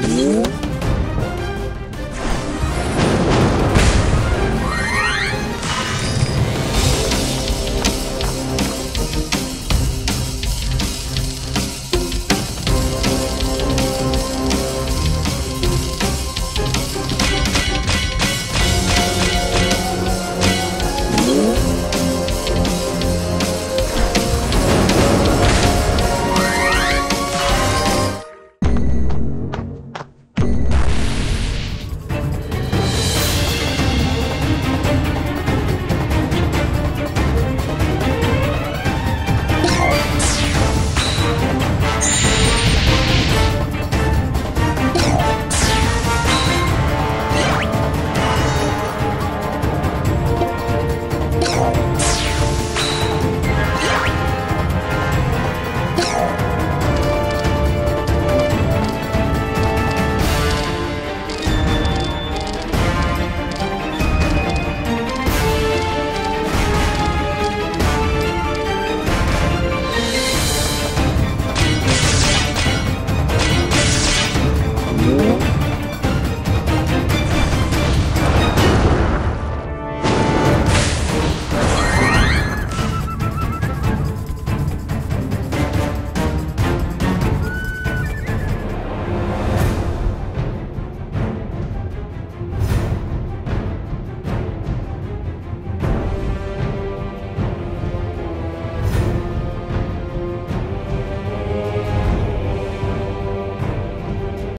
Música